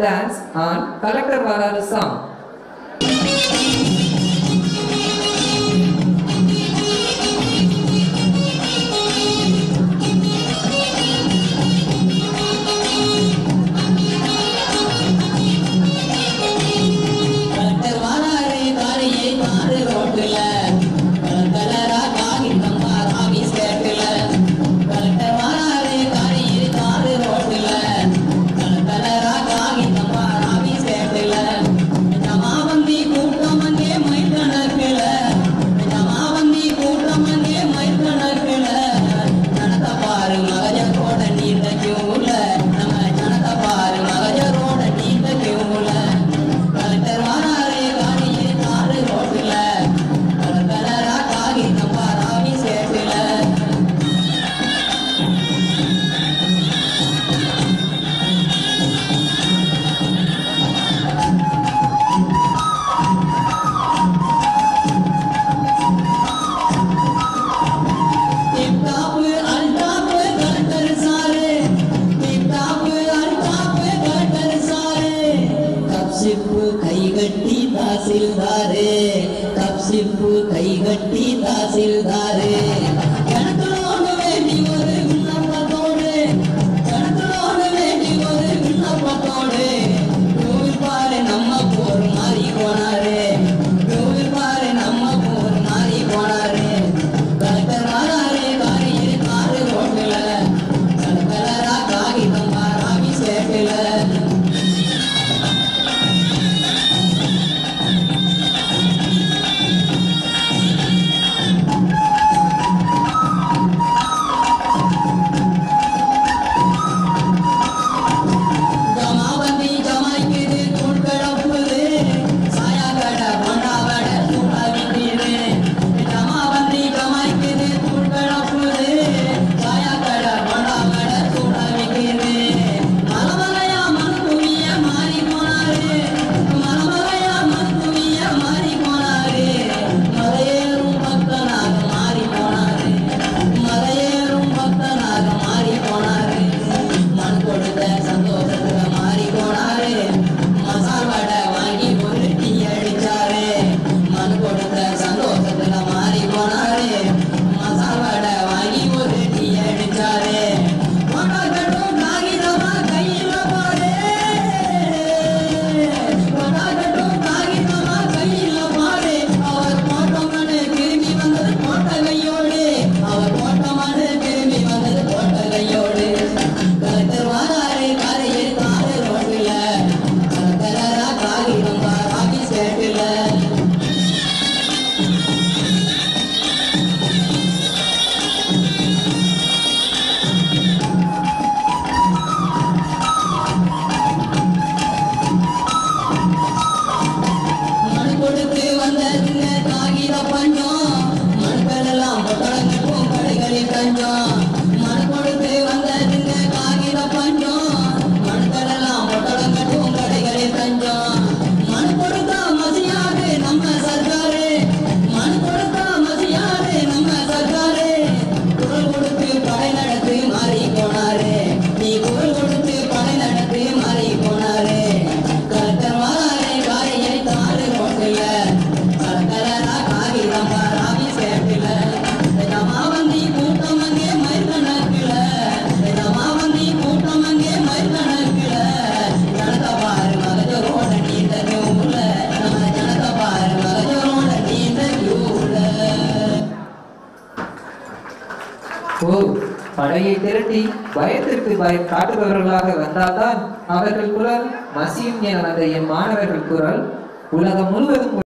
dance on Collector Varara song. तहसीलदारे सिर्फ़ कई गट्टी तहसीलदारे। Canada. படையை திரட்டி பயத்திற்கு பய காட்டுபவர்களாக வந்தால்தான் அவர்கள் குரல் மசியும் என என் மாணவர்கள் குரல். உலகம் முழுவதும்